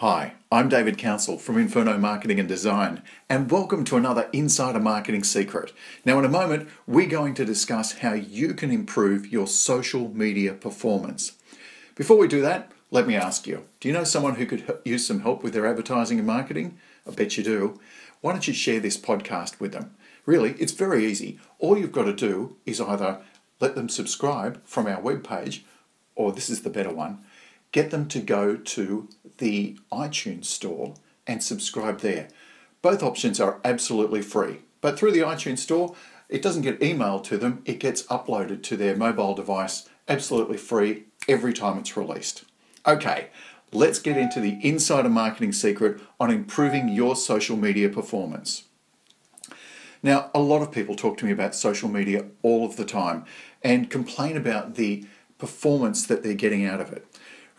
Hi, I'm David Council from Inferno Marketing and Design, and welcome to another Insider Marketing Secret. Now, in a moment, we're going to discuss how you can improve your social media performance. Before we do that, let me ask you do you know someone who could use some help with their advertising and marketing? I bet you do. Why don't you share this podcast with them? Really, it's very easy. All you've got to do is either let them subscribe from our webpage, or this is the better one get them to go to the iTunes store and subscribe there. Both options are absolutely free, but through the iTunes store, it doesn't get emailed to them, it gets uploaded to their mobile device absolutely free every time it's released. Okay, let's get into the insider marketing secret on improving your social media performance. Now, a lot of people talk to me about social media all of the time and complain about the performance that they're getting out of it.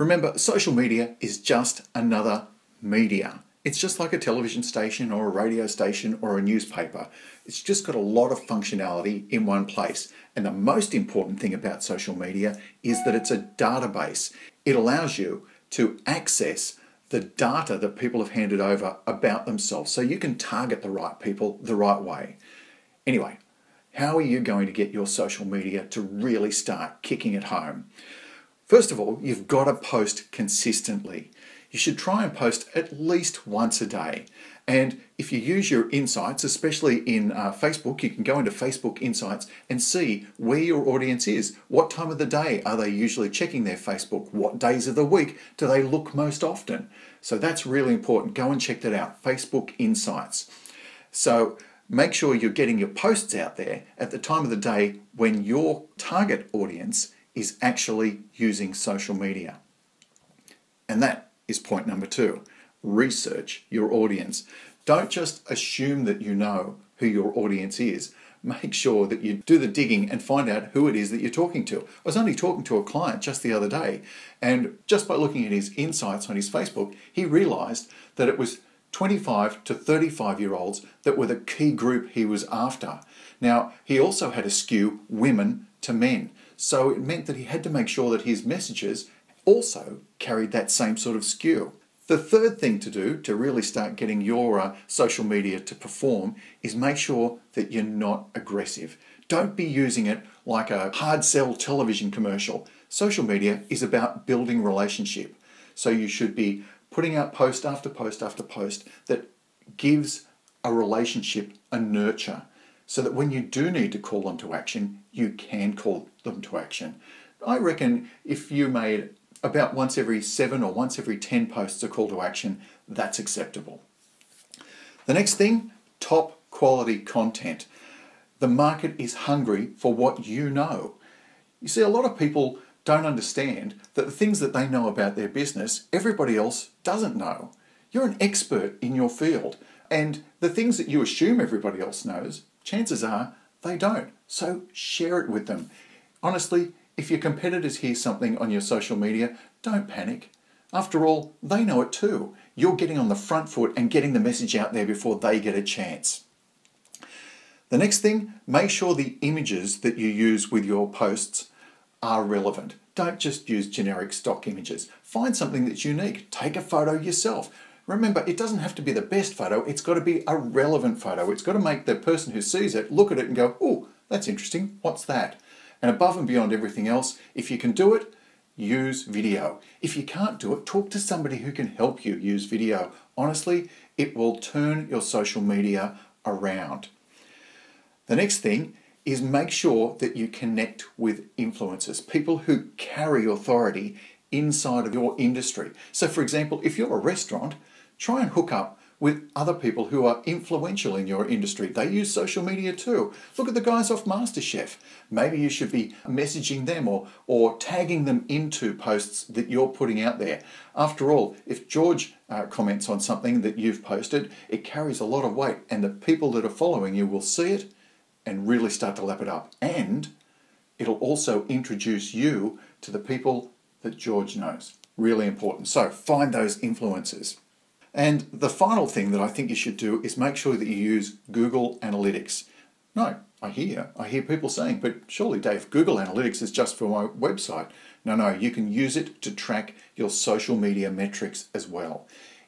Remember, social media is just another media. It's just like a television station or a radio station or a newspaper. It's just got a lot of functionality in one place. And the most important thing about social media is that it's a database. It allows you to access the data that people have handed over about themselves so you can target the right people the right way. Anyway, how are you going to get your social media to really start kicking it home? First of all, you've got to post consistently. You should try and post at least once a day. And if you use your insights, especially in uh, Facebook, you can go into Facebook Insights and see where your audience is. What time of the day are they usually checking their Facebook? What days of the week do they look most often? So that's really important. Go and check that out. Facebook Insights. So make sure you're getting your posts out there at the time of the day when your target audience is actually using social media. And that is point number two research your audience. Don't just assume that you know who your audience is. Make sure that you do the digging and find out who it is that you're talking to. I was only talking to a client just the other day, and just by looking at his insights on his Facebook, he realized that it was 25 to 35 year olds that were the key group he was after. Now, he also had a skew women to men. So it meant that he had to make sure that his messages also carried that same sort of skew. The third thing to do to really start getting your uh, social media to perform is make sure that you're not aggressive. Don't be using it like a hard sell television commercial. Social media is about building relationship. So you should be putting out post after post after post that gives a relationship a nurture so that when you do need to call them to action, you can call them to action. I reckon if you made about once every seven or once every 10 posts a call to action, that's acceptable. The next thing top quality content. The market is hungry for what you know. You see, a lot of people don't understand that the things that they know about their business, everybody else doesn't know. You're an expert in your field, and the things that you assume everybody else knows, chances are they don't. So share it with them. Honestly, if your competitors hear something on your social media, don't panic. After all, they know it too. You're getting on the front foot and getting the message out there before they get a chance. The next thing, make sure the images that you use with your posts are relevant. Don't just use generic stock images. Find something that's unique. Take a photo yourself. Remember, it doesn't have to be the best photo, it's got to be a relevant photo. It's got to make the person who sees it look at it and go, oh, that's interesting, what's that? And above and beyond everything else, if you can do it, use video. If you can't do it, talk to somebody who can help you use video. Honestly, it will turn your social media around. The next thing is make sure that you connect with influencers, people who carry authority inside of your industry. So, for example, if you're a restaurant, try and hook up with other people who are influential in your industry. They use social media too. Look at the guys off MasterChef. Maybe you should be messaging them or, or tagging them into posts that you're putting out there. After all, if George uh, comments on something that you've posted, it carries a lot of weight, and the people that are following you will see it and really start to lap it up. And it'll also introduce you to the people that George knows. Really important. So find those influencers. And the final thing that I think you should do is make sure that you use Google Analytics. No, I hear. I hear people saying, but surely, Dave, Google Analytics is just for my website. No, no, you can use it to track your social media metrics as well.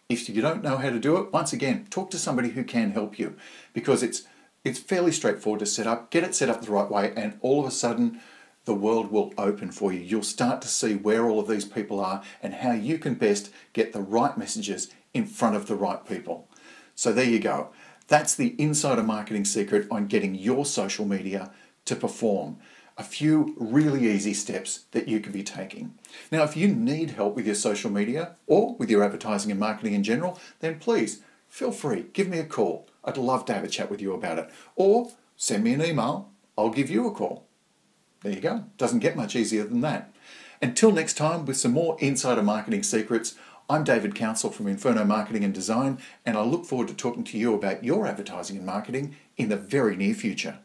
If you don't know how to do it, once again, talk to somebody who can help you because it's it's fairly straightforward to set up. Get it set up the right way, and all of a sudden, the world will open for you. You'll start to see where all of these people are and how you can best get the right messages in front of the right people. So there you go. That's the insider marketing secret on getting your social media to perform. A few really easy steps that you could be taking. Now, if you need help with your social media or with your advertising and marketing in general, then please feel free, give me a call. I'd love to have a chat with you about it. Or send me an email, I'll give you a call. There you go. Doesn't get much easier than that. Until next time, with some more insider marketing secrets, I'm David Council from Inferno Marketing and Design, and I look forward to talking to you about your advertising and marketing in the very near future.